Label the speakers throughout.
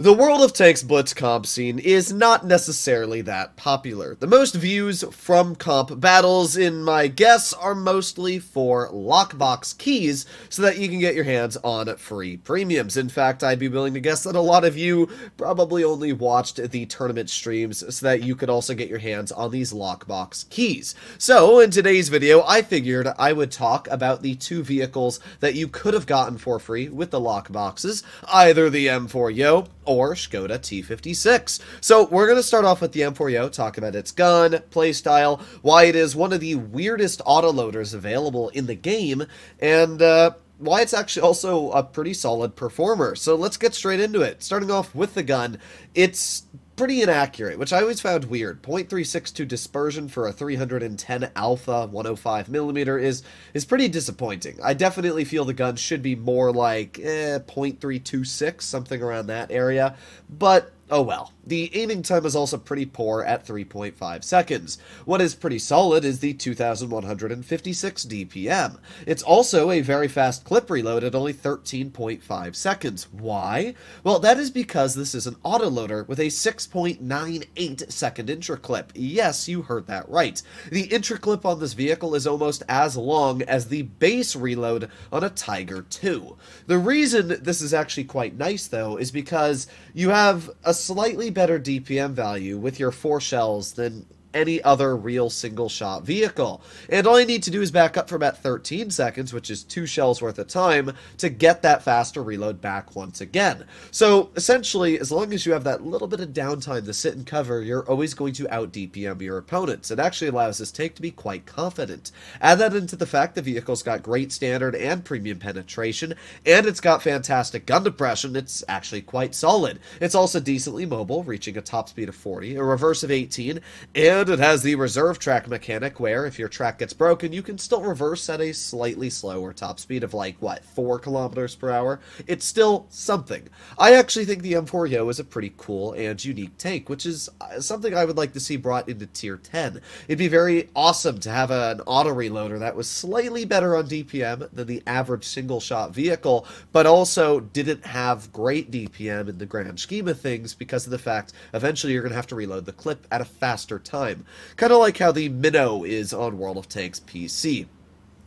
Speaker 1: The World of Tanks Blitz comp scene is not necessarily that popular. The most views from comp battles, in my guess, are mostly for lockbox keys so that you can get your hands on free premiums. In fact, I'd be willing to guess that a lot of you probably only watched the tournament streams so that you could also get your hands on these lockbox keys. So, in today's video, I figured I would talk about the two vehicles that you could have gotten for free with the lockboxes, either the M4 Yo or Skoda T56. So we're going to start off with the M4Yo, talk about its gun, playstyle, why it is one of the weirdest autoloaders available in the game, and uh, why it's actually also a pretty solid performer. So let's get straight into it. Starting off with the gun, it's pretty inaccurate, which I always found weird. 0.362 dispersion for a 310 alpha 105 millimeter is is pretty disappointing. I definitely feel the gun should be more like eh, 0.326, something around that area, but oh well. The aiming time is also pretty poor at 3.5 seconds. What is pretty solid is the 2156 DPM. It's also a very fast clip reload at only 13.5 seconds. Why? Well, that is because this is an autoloader with a 6.98 second intraclip. Yes, you heard that right. The intraclip on this vehicle is almost as long as the base reload on a Tiger 2. The reason this is actually quite nice, though, is because you have a slightly better DPM value with your four shells than any other real single shot vehicle. And all you need to do is back up for about 13 seconds, which is two shells worth of time, to get that faster reload back once again. So essentially, as long as you have that little bit of downtime to sit and cover, you're always going to out DPM your opponents. It actually allows this tank to be quite confident. Add that into the fact the vehicle's got great standard and premium penetration, and it's got fantastic gun depression, it's actually quite solid. It's also decently mobile, reaching a top speed of 40, a reverse of 18, and and it has the reserve track mechanic where if your track gets broken, you can still reverse at a slightly slower top speed of like, what, 4 kilometers per hour? It's still something. I actually think the M4 Yo is a pretty cool and unique tank, which is uh, something I would like to see brought into tier 10. It'd be very awesome to have an auto reloader that was slightly better on DPM than the average single shot vehicle, but also didn't have great DPM in the grand scheme of things because of the fact eventually you're going to have to reload the clip at a faster time time. Kind of like how the Minnow is on World of Tanks PC.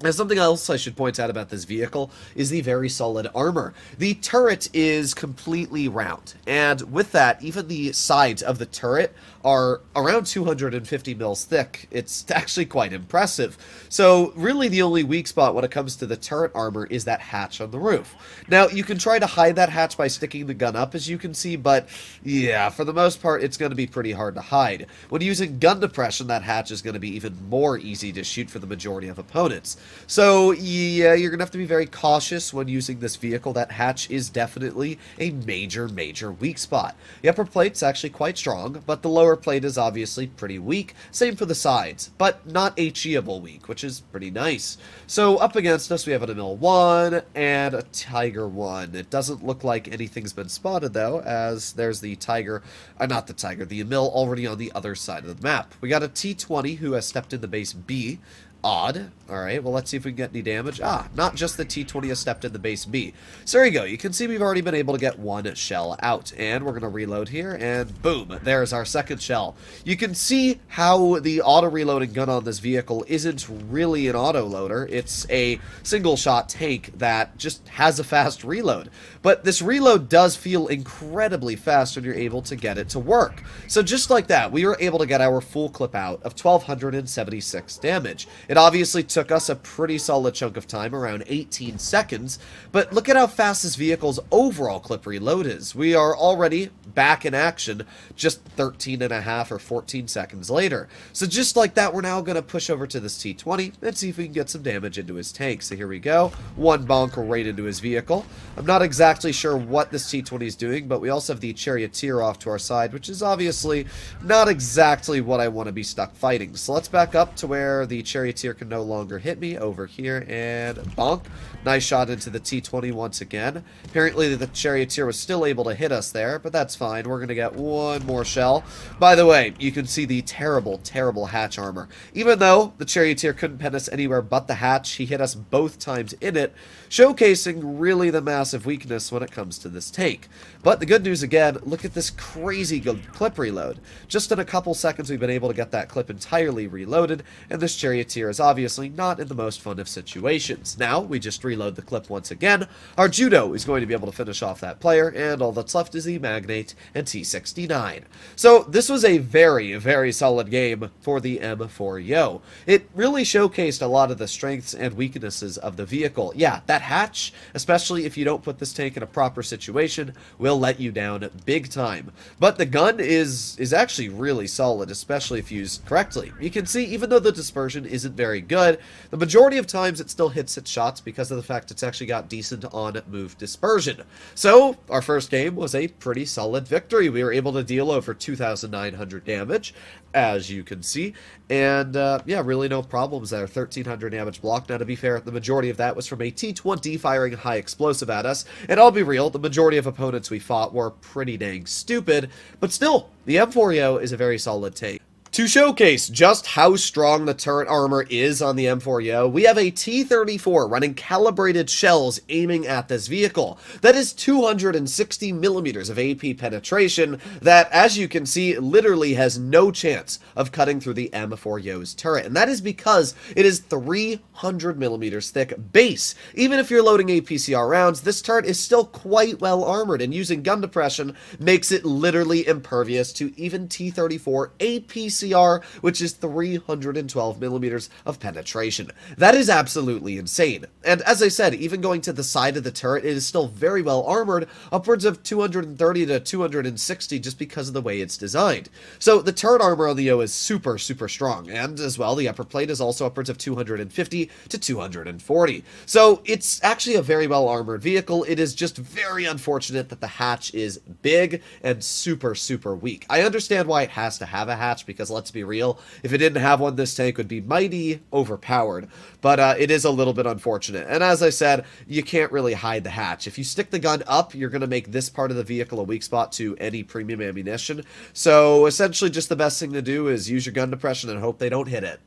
Speaker 1: Now, something else I should point out about this vehicle is the very solid armor. The turret is completely round, and with that, even the sides of the turret are around 250 mils thick. It's actually quite impressive. So really the only weak spot when it comes to the turret armor is that hatch on the roof. Now, you can try to hide that hatch by sticking the gun up, as you can see, but yeah, for the most part, it's going to be pretty hard to hide. When using gun depression, that hatch is going to be even more easy to shoot for the majority of opponents. So yeah, you're to have to be very cautious when using this vehicle. That hatch is definitely a major, major weak spot. The upper plate's actually quite strong, but the lower plate is obviously pretty weak. Same for the sides, but not HEable weak, which is pretty nice. So up against us, we have an Emil 1 and a Tiger 1. It doesn't look like anything's been spotted, though, as there's the Tiger, uh, not the Tiger, the Emil already on the other side of the map. We got a T20 who has stepped in the base B, Odd. Alright, well let's see if we can get any damage. Ah, not just the T20 has stepped in the base B. So there you go. You can see we've already been able to get one shell out. And we're going to reload here, and boom, there's our second shell. You can see how the auto-reloading gun on this vehicle isn't really an auto-loader. It's a single-shot tank that just has a fast reload. But this reload does feel incredibly fast when you're able to get it to work. So just like that, we were able to get our full clip out of 1276 damage. It obviously took us a pretty solid chunk of time, around 18 seconds, but look at how fast this vehicle's overall clip reload is. We are already back in action just 13 and a half or 14 seconds later. So just like that, we're now going to push over to this T20 and see if we can get some damage into his tank. So here we go. One bonk right into his vehicle. I'm not exactly sure what this T20 is doing, but we also have the Charioteer off to our side, which is obviously not exactly what I want to be stuck fighting. So let's back up to where the Charioteer charioteer can no longer hit me over here, and bonk. Nice shot into the T-20 once again. Apparently the charioteer was still able to hit us there, but that's fine. We're going to get one more shell. By the way, you can see the terrible, terrible hatch armor. Even though the charioteer couldn't pen us anywhere but the hatch, he hit us both times in it, showcasing really the massive weakness when it comes to this tank. But the good news again, look at this crazy good clip reload. Just in a couple seconds we've been able to get that clip entirely reloaded, and this charioteer is obviously not in the most fun of situations. Now, we just reload the clip once again. Our judo is going to be able to finish off that player, and all that's left is the magnate and T69. So this was a very, very solid game for the M4Yo. It really showcased a lot of the strengths and weaknesses of the vehicle. Yeah, that hatch, especially if you don't put this tank in a proper situation, will let you down big time. But the gun is is actually really solid, especially if used correctly. You can see even though the dispersion isn't very good, the majority of times it still hits its shots because of the fact it's actually got decent on-move dispersion. So, our first game was a pretty solid victory. We were able to deal over 2,900 damage, as you can see, and uh, yeah, really no problems there. 1,300 damage block. Now, to be fair, the majority of that was from a T-20 firing high explosive at us, and I'll be real, the majority of opponents we fought were pretty dang stupid, but still, the M4Yo is a very solid take. To showcase just how strong the turret armor is on the M4Yo, we have a T-34 running calibrated shells aiming at this vehicle. That is 260 millimeters of AP penetration that, as you can see, literally has no chance of cutting through the M4Yo's turret. And that is because it is 300 millimeters thick base. Even if you're loading APCR rounds, this turret is still quite well armored, and using gun depression makes it literally impervious to even T-34 APCR PCR, which is 312 millimeters of penetration. That is absolutely insane. And as I said, even going to the side of the turret, it is still very well armored, upwards of 230 to 260 just because of the way it's designed. So the turret armor on the Yo is super, super strong, and as well, the upper plate is also upwards of 250 to 240. So it's actually a very well armored vehicle. It is just very unfortunate that the hatch is big and super, super weak. I understand why it has to have a hatch because because let's be real, if it didn't have one, this tank would be mighty overpowered. But uh, it is a little bit unfortunate. And as I said, you can't really hide the hatch. If you stick the gun up, you're going to make this part of the vehicle a weak spot to any premium ammunition. So essentially just the best thing to do is use your gun depression and hope they don't hit it.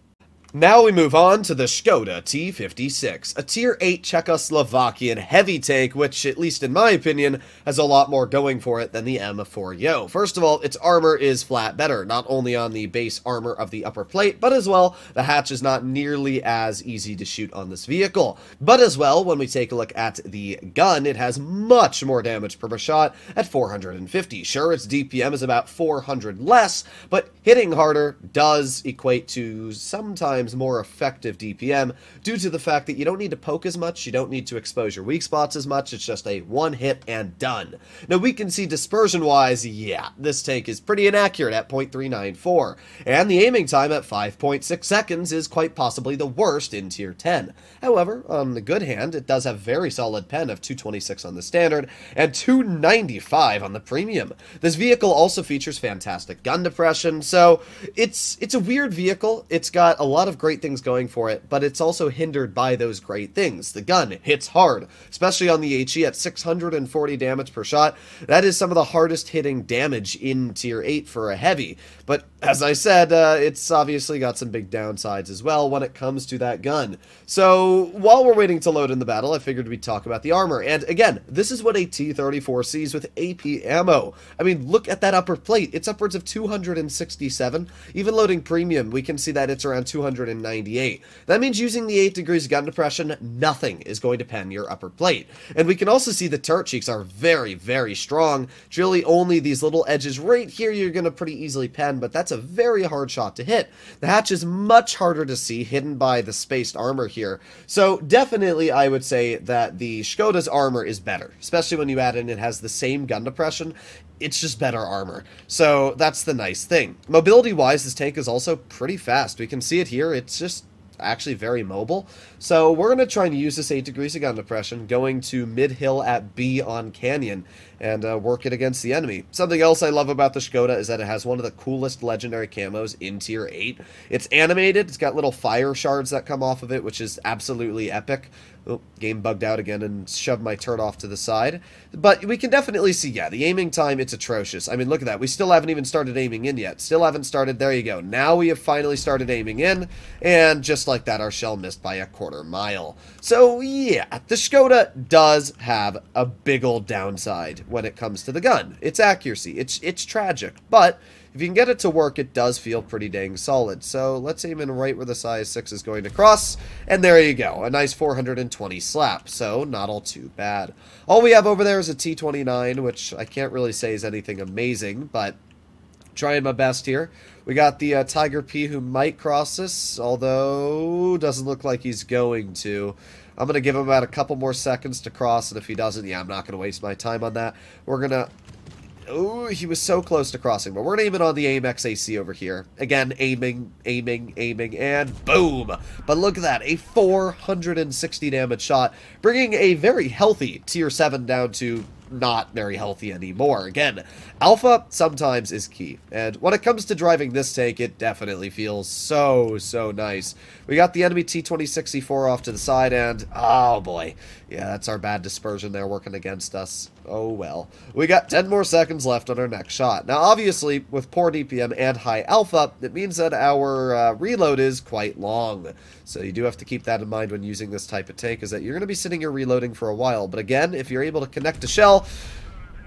Speaker 1: Now we move on to the Skoda T56, a Tier 8 Czechoslovakian heavy tank which, at least in my opinion, has a lot more going for it than the M4Yo. First of all, its armor is flat better, not only on the base armor of the upper plate, but as well, the hatch is not nearly as easy to shoot on this vehicle. But as well, when we take a look at the gun, it has much more damage per shot at 450. Sure, its DPM is about 400 less, but hitting harder does equate to sometimes times more effective DPM due to the fact that you don't need to poke as much, you don't need to expose your weak spots as much, it's just a one hit and done. Now we can see dispersion wise, yeah, this tank is pretty inaccurate at 0.394, and the aiming time at 5.6 seconds is quite possibly the worst in tier 10. However, on the good hand, it does have very solid pen of 226 on the standard and 295 on the premium. This vehicle also features fantastic gun depression, so it's it's a weird vehicle. It's got a lot of of great things going for it, but it's also hindered by those great things. The gun hits hard, especially on the HE at 640 damage per shot. That is some of the hardest hitting damage in Tier 8 for a heavy. But as I said, uh, it's obviously got some big downsides as well when it comes to that gun. So while we're waiting to load in the battle, I figured we'd talk about the armor. And again, this is what a T-34 sees with AP ammo. I mean, look at that upper plate. It's upwards of 267. Even loading premium, we can see that it's around 200 198. That means using the 8 degrees gun depression, nothing is going to pen your upper plate. And we can also see the turret cheeks are very, very strong. It's really only these little edges right here you're going to pretty easily pen, but that's a very hard shot to hit. The hatch is much harder to see, hidden by the spaced armor here. So definitely I would say that the Skoda's armor is better, especially when you add in it has the same gun depression it's just better armor. So that's the nice thing. Mobility-wise, this tank is also pretty fast. We can see it here. It's just actually very mobile. So we're going to try and use this 8 degrees of gun depression, going to mid-hill at B on Canyon. and uh, work it against the enemy. Something else I love about the Skoda is that it has one of the coolest legendary camos in Tier 8. It's animated, it's got little fire shards that come off of it, which is absolutely epic. Oh, game bugged out again and shoved my turret off to the side. But we can definitely see, yeah, the aiming time, it's atrocious. I mean, look at that. We still haven't even started aiming in yet. Still haven't started. There you go. Now we have finally started aiming in. And just like that, our shell missed by a quarter mile. So, yeah, the Skoda does have a big old downside when it comes to the gun. Its accuracy. It's, it's tragic. But if you can get it to work, it does feel pretty dang solid. So let's aim in right where the IS-6 is going to cross, and there you go, a nice 420 slap, so not all too bad. All we have over there is a T29, which I can't really say is anything amazing, but trying my best here. We got the uh, Tiger P who might cross this, although doesn't look like he's going to. I'm going to give him about a couple more seconds to cross, and if he doesn't, yeah, I'm not going to waste my time on that. We're going to Oh, he was so close to crossing, but we're going to aim it on the AMX AC over here. Again, aiming, aiming, aiming, and boom! But look at that, a 460 damage shot, bringing a very healthy tier 7 down to not very healthy anymore. Again, alpha sometimes is key. And when it comes to driving this tank, it definitely feels so, so nice. We got the enemy T-2064 off to the side, and oh boy. Yeah, that's our bad dispersion there working against us. Oh well. We got 10 more seconds left on our next shot. Now, obviously, with poor DPM and high alpha, it means that our uh, reload is quite long. So you do have to keep that in mind when using this type of tank, is that you're going to be sitting here reloading for a while. But again, if you're able to connect a shell, well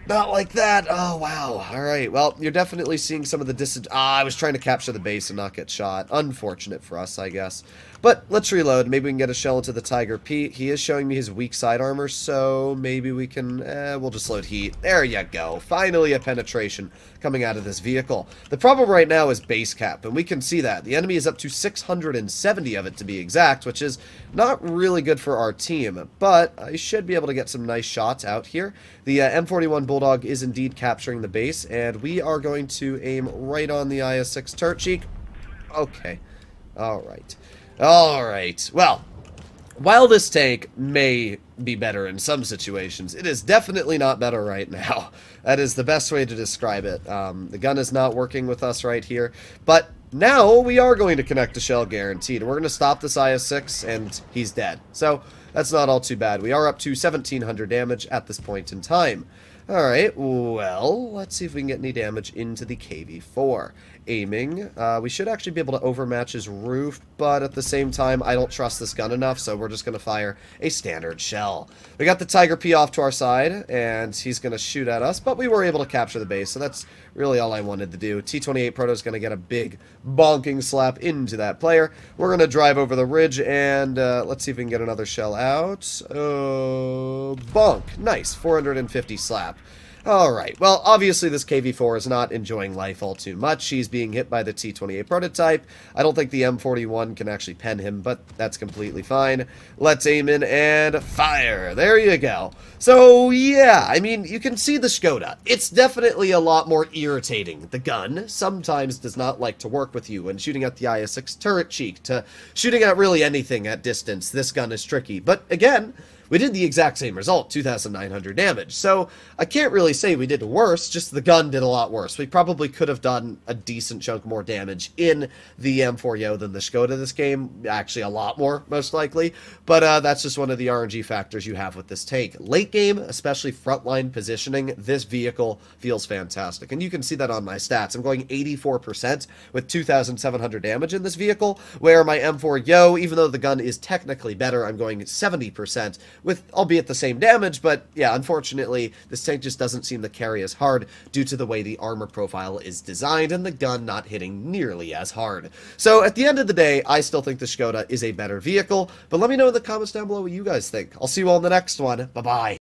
Speaker 1: not like that. Oh, wow. All right. Well, you're definitely seeing some of the dis... Ah, I was trying to capture the base and not get shot. Unfortunate for us, I guess. But let's reload. Maybe we can get a shell into the Tiger P. He is showing me his weak side armor, so maybe we can... Eh, we'll just load heat. There you go. Finally a penetration coming out of this vehicle. The problem right now is base cap, and we can see that. The enemy is up to 670 of it to be exact, which is not really good for our team, but I should be able to get some nice shots out here. The uh, M41 Bulldog is indeed capturing the base, and we are going to aim right on the IS-6 turret cheek. Okay. Alright. Alright. Well, while this tank may be better in some situations, it is definitely not better right now. That is the best way to describe it. Um, the gun is not working with us right here, but now we are going to connect a shell guaranteed. We're going to stop this IS-6, and he's dead. So that's not all too bad. We are up to 1,700 damage at this point in time. Alright, well, let's see if we can get any damage into the KV-4 aiming. Uh, we should actually be able to overmatch his roof, but at the same time, I don't trust this gun enough, so we're just going to fire a standard shell. We got the Tiger P off to our side, and he's going to shoot at us, but we were able to capture the base, so that's really all I wanted to do. T-28 Proto is going to get a big bonking slap into that player. We're going to drive over the ridge, and uh, let's see if we can get another shell out. Uh, bonk. Nice. 450 slap. Alright, well, obviously this KV-4 is not enjoying life all too much. She's being hit by the T-28 prototype. I don't think the M41 can actually pen him, but that's completely fine. Let's aim in and fire. There you go. So, yeah, I mean, you can see the Skoda. It's definitely a lot more irritating. The gun sometimes does not like to work with you when shooting at the IS-6 turret cheek to shooting at really anything at distance. This gun is tricky. But, again, we did the exact same result, 2,900 damage. So I can't really say we did worse, just the gun did a lot worse. We probably could have done a decent chunk more damage in the M4Yo than the Skoda this game. Actually, a lot more, most likely. But uh, that's just one of the RNG factors you have with this tank. Late game, especially frontline positioning, this vehicle feels fantastic. And you can see that on my stats. I'm going 84% with 2,700 damage in this vehicle, where my M4Yo, even though the gun is technically better, I'm going 70% with albeit the same damage, but yeah, unfortunately, this tank just doesn't seem to carry as hard due to the way the armor profile is designed and the gun not hitting nearly as hard. So at the end of the day, I still think the Skoda is a better vehicle, but let me know in the comments down below what you guys think. I'll see you all in the next one. Bye-bye.